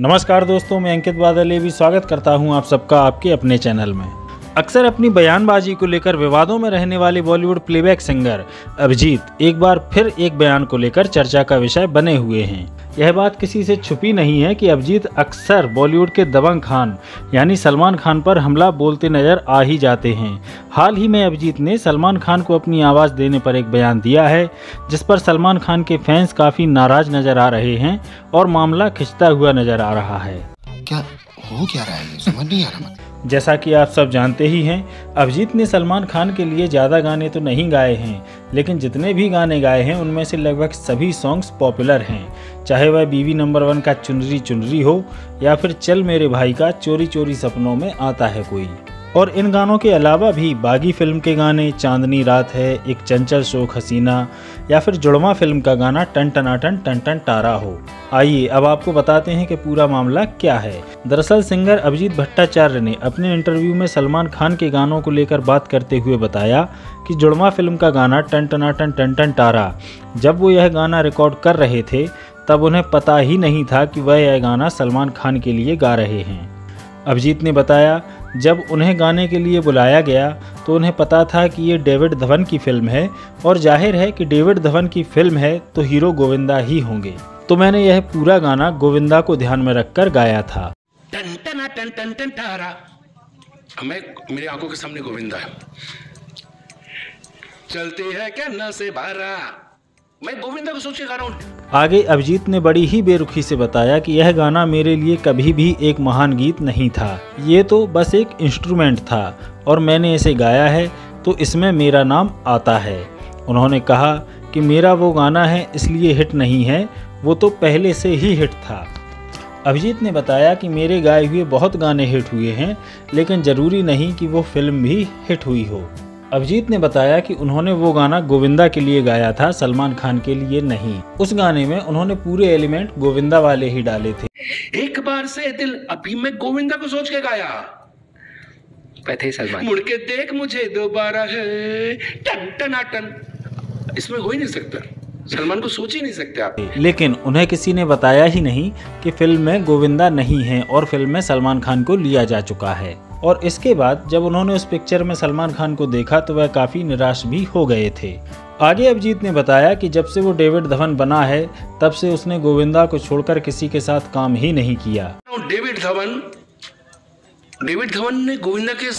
नमस्कार दोस्तों, मैं अंकित बादल भी स्वागत करता हूँ आप सबका आपके अपने चैनल में। अक्सर अपनी बयानबाजी को लेकर विवादों में रहने वाले बॉलीवुड प्लेबैक सिंगर अभिजीत एक बार फिर एक बयान को लेकर चर्चा का विषय बने हुए हैं। यह बात किसी से छुपी नहीं है कि अभिजीत अक्सर बॉलीवुड के दबंग खान, यानी सलमान खान पर हमला बोलते नज़र आ ही जाते हैं। हाल ही में अभिजीत ने सलमान खान को अपनी आवाज़ देने पर एक बयान दिया है, जिस पर सलमान खान के फैंस काफ़ी नाराज़ नज़र आ रहे हैं और मामला खिंचता हुआ नज़र आ रहा है। क्या हो क्या रहा है? समझ नहीं आ रहा जैसा कि आप सब जानते ही हैं, अभिजीत ने सलमान खान के लिए ज़्यादा गाने तो नहीं गाए हैं, लेकिन जितने भी गाने गाए हैं, उनमें से लगभग सभी सॉन्ग्स पॉपुलर हैं। चाहे वह बीवी नंबर वन का चुनरी चुनरी हो, या फिर चल मेरे भाई का चोरी चोरी सपनों में आता है कोई। और इन गानों के अलावा भी बागी फ़िल्म के गाने, चांदनी रात है, एक चंचल शोक हसीना, या फिर जुड़वा फ़िल्म का गाना, टन टनाटन, टन टन टारा हो। आइए, अब आपको बताते हैं कि पूरा मामला क्या है। दरअसल सिंगर अभिजीत भट्टाचार्य ने अपने इंटरव्यू में सलमान खान के गानों को लेकर बात करते हुए बताया कि जुड़वा फ़िल्म का गाना, टन टनाटन, टन टन टारा जब वो यह गाना रिकॉर्ड कर रहे थे, तब उन्हें पता ही नहीं था कि वह यह गाना सलमान खान के लिए गा रहे हैं। अभिजीत ने बताया जब उन्हें गाने के लिए बुलाया गया तो उन्हें पता था कि ये डेविड धवन की फ़िल्म है, और ज़ाहिर है कि डेविड धवन की फ़िल्म है तो हीरो गोविंदा ही होंगे। तो मैंने यह पूरा गाना गोविंदा को ध्यान में रखकर गाया था। टन मैं मेरी आँखों के सामने गोविंदा है। चलते हैं क्या न से बारा? मैं गोविंदा को सोच के गा रहा हूँ। आगे अभिजीत ने बड़ी ही बेरुखी से बताया कि यह गाना मेरे लिए कभी भी एक महान गीत नहीं था। ये तो बस एक इंस्ट्रूमेंट था और मैंने इसे गाया है तो इसमें मेरा नाम आता है। उन्होंने कहा कि मेरा वो गाना है, इसलिए हिट नहीं है, वो तो पहले से ही हिट था। अभिजीत ने बताया कि मेरे गाए हुए बहुत गाने हिट हुए हैं, लेकिन ज़रूरी नहीं कि वो फ़िल्म भी हिट हुई हो। अभिजीत ने बताया कि उन्होंने वो गाना गोविंदा के लिए गाया था सलमान खान के लिए नहीं। उस गाने में उन्होंने पूरे एलिमेंट गोविंदा वाले ही डाले थे। एक बार से दिल अभी मैं गोविंदा को सोच के गाया। पैथे सलमान। मुड़ के देख मुझे दोबारा है। टन टन टन। इसमें हो ही नहीं सकता। सलमान को सोच ही नहीं सकते आप। लेकिन उन्हें किसी ने बताया ही नहीं कि फ़िल्म में गोविंदा नहीं है और फ़िल्म में सलमान खान को लिया जा चुका है। और इसके बाद जब उन्होंने उस पिक्चर में सलमान खान को देखा तो वह काफ़ी निराश भी हो गए थे। आगे अभिजीत ने बताया कि जब से वो डेविड धवन बना है, तब से उसने गोविंदा को छोड़कर किसी के साथ काम ही नहीं किया। डेविड धवन डेविड धवन ने गोविंदा के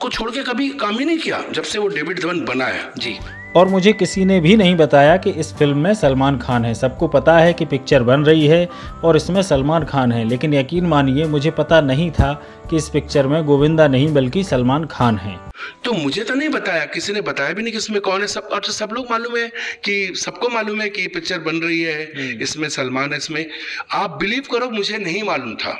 को छोड़ के कभी काम ही नहीं किया, जब से वो डेविड धवन बना है। जी। और मुझे किसी ने भी नहीं बताया कि इस फ़िल्म में सलमान खान है। सबको पता है कि पिक्चर बन रही है और इसमें सलमान खान है लेकिन यकीन मानिए मुझे पता नहीं था कि इस पिक्चर में गोविंदा नहीं बल्कि सलमान खान है। तो मुझे तो नहीं बताया किसी ने बताया भी नहीं कि इसमें कौन है? सब और सब लोग मालूम है कि सबको मालूम है कि पिक्चर बन रही है हम्म। इसमें सलमान है इसमें। आप बिलीव करो मुझे नहीं मालूम था।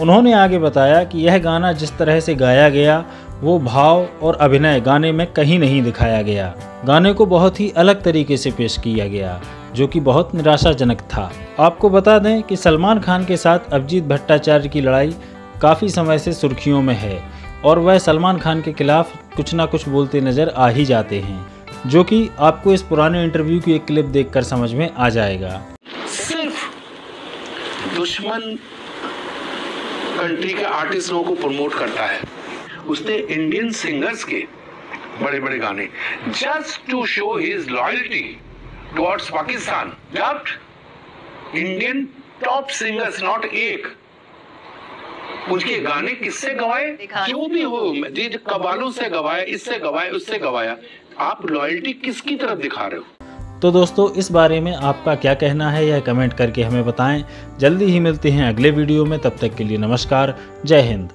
उन्होंने आगे बताया कि यह गाना जिस तरह से गाया गया वो भाव और अभिनय गाने में कहीं नहीं दिखाया गया। गाने को बहुत ही अलग तरीके से पेश किया गया, जो कि बहुत निराशाजनक था। आपको बता दें कि सलमान खान के साथ अभिजीत भट्टाचार्य की लड़ाई काफ़ी समय से सुर्खियों में है, और वह सलमान खान के खिलाफ कुछ ना कुछ बोलते नज़र आ ही जाते हैं, जो कि आपको इस पुराने इंटरव्यू की एक क्लिप देखकर समझ में आ जाएगा। सिर्फ़ दुश्मन कंट्री के आर्टिस्टों को प्रमोट करता है। उसने इंडियन सिंगर्स के बड़े बड़े गाने just to show his loyalty towards Pakistan dubbed Indian top singers not एक। उनके गाने किससे गवाए? जो भी हो कबालों से गवाए इससे गवाए उससे गवाया। आप लॉयल्टी किसकी तरफ़ दिखा रहे हो? तो दोस्तों इस बारे में आपका क्या कहना है यह कमेंट करके हमें बताएँ। जल्दी ही मिलते हैं अगले वीडियो में तब तक के लिए नमस्कार जय हिंद।